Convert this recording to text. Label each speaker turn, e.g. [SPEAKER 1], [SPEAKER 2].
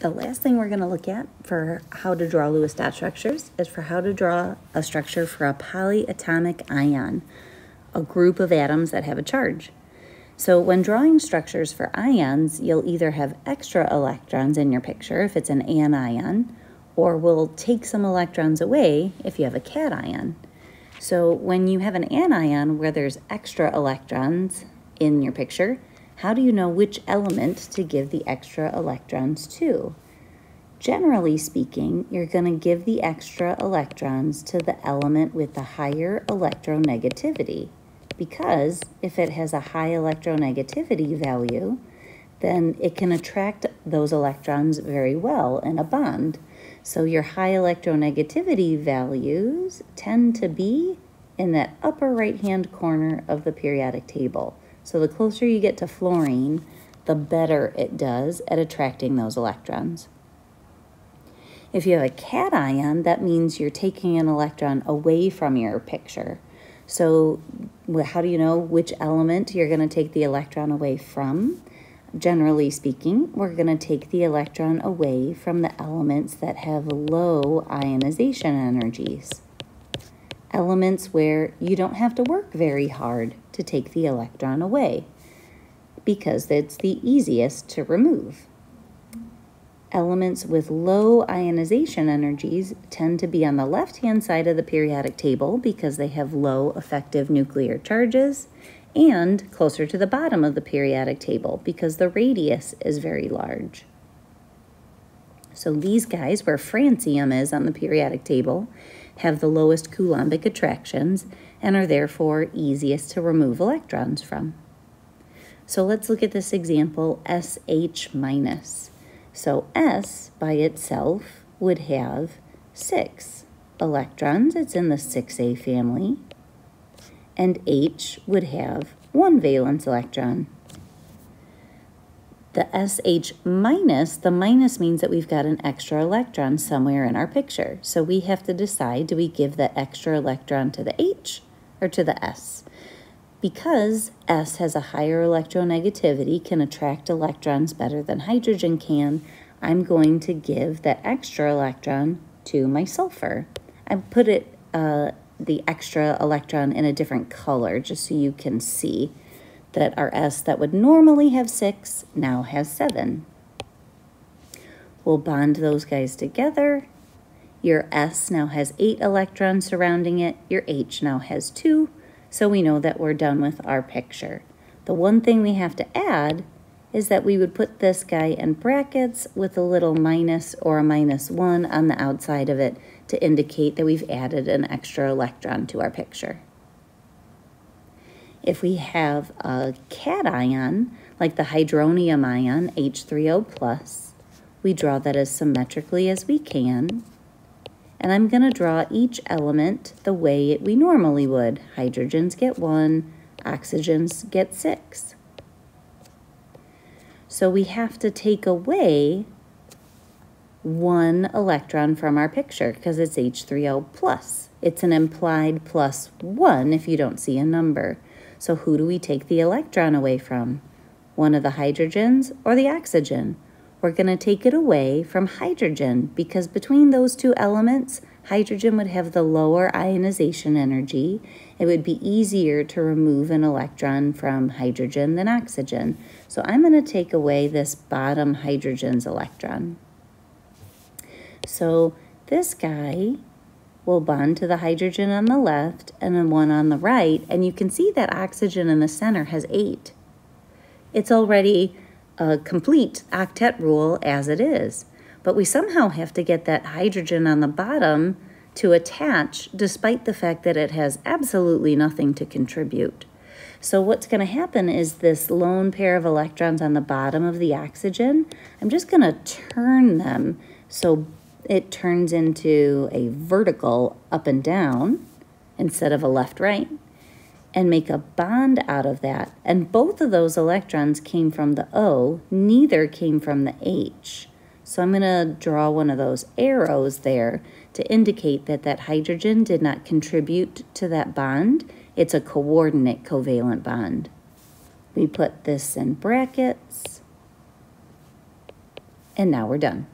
[SPEAKER 1] the last thing we're going to look at for how to draw Lewis dot structures is for how to draw a structure for a polyatomic ion, a group of atoms that have a charge. So when drawing structures for ions, you'll either have extra electrons in your picture if it's an anion, or we'll take some electrons away if you have a cation. So when you have an anion where there's extra electrons in your picture, how do you know which element to give the extra electrons to? Generally speaking, you're going to give the extra electrons to the element with the higher electronegativity because if it has a high electronegativity value, then it can attract those electrons very well in a bond. So your high electronegativity values tend to be in that upper right-hand corner of the periodic table. So the closer you get to fluorine, the better it does at attracting those electrons. If you have a cation, that means you're taking an electron away from your picture. So how do you know which element you're going to take the electron away from? Generally speaking, we're going to take the electron away from the elements that have low ionization energies elements where you don't have to work very hard to take the electron away because it's the easiest to remove. Elements with low ionization energies tend to be on the left-hand side of the periodic table because they have low effective nuclear charges and closer to the bottom of the periodic table because the radius is very large. So these guys, where francium is on the periodic table, have the lowest Coulombic attractions and are therefore easiest to remove electrons from. So let's look at this example, SH minus. So S by itself would have six electrons. It's in the 6A family. And H would have one valence electron the SH minus, the minus means that we've got an extra electron somewhere in our picture. So we have to decide, do we give the extra electron to the H or to the S? Because S has a higher electronegativity, can attract electrons better than hydrogen can, I'm going to give that extra electron to my sulfur. I put it, uh, the extra electron in a different color just so you can see that our S that would normally have six now has seven. We'll bond those guys together. Your S now has eight electrons surrounding it. Your H now has two. So we know that we're done with our picture. The one thing we have to add is that we would put this guy in brackets with a little minus or a minus one on the outside of it to indicate that we've added an extra electron to our picture. If we have a cation, like the hydronium ion, H3O+, plus, we draw that as symmetrically as we can. And I'm going to draw each element the way we normally would. Hydrogens get one, oxygens get six. So we have to take away one electron from our picture because it's H3O+. plus. It's an implied plus one if you don't see a number. So who do we take the electron away from? One of the hydrogens or the oxygen? We're going to take it away from hydrogen because between those two elements, hydrogen would have the lower ionization energy. It would be easier to remove an electron from hydrogen than oxygen. So I'm going to take away this bottom hydrogen's electron. So this guy will bond to the hydrogen on the left and the one on the right, and you can see that oxygen in the center has eight. It's already a complete octet rule as it is, but we somehow have to get that hydrogen on the bottom to attach despite the fact that it has absolutely nothing to contribute. So what's going to happen is this lone pair of electrons on the bottom of the oxygen, I'm just going to turn them so it turns into a vertical up and down instead of a left-right and make a bond out of that. And both of those electrons came from the O, neither came from the H. So I'm going to draw one of those arrows there to indicate that that hydrogen did not contribute to that bond. It's a coordinate covalent bond. We put this in brackets And now we're done.